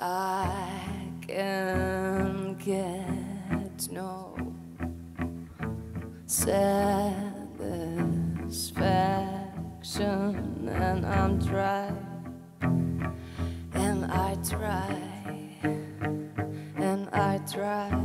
I can get no satisfaction, and I'm dry, and I try, and I try.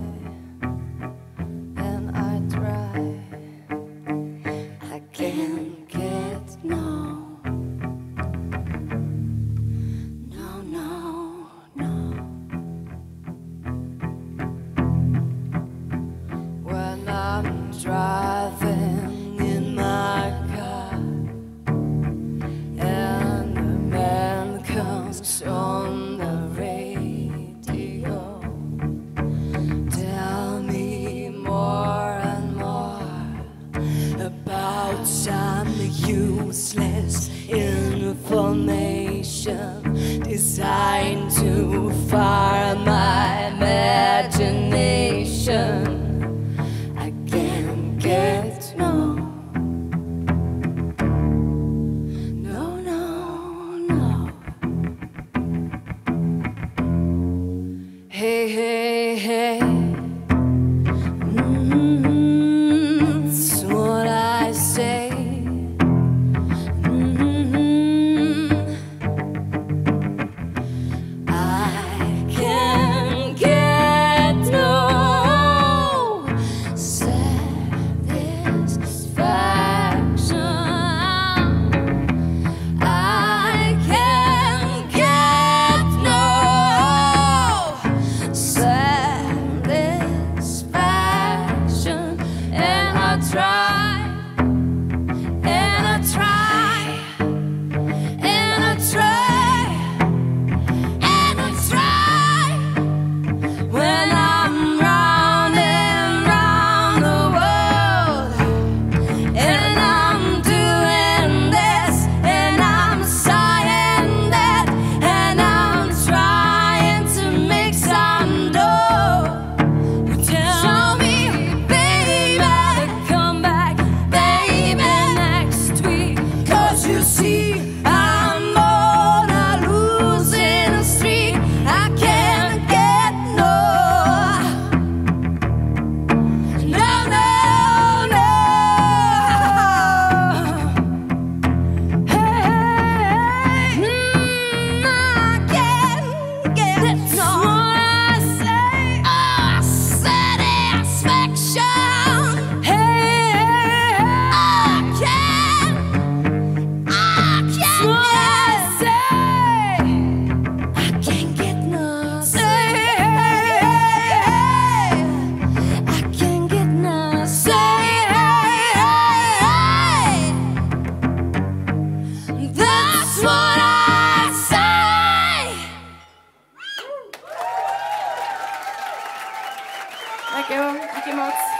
Formation designed to fire. Tak jo, díky moc.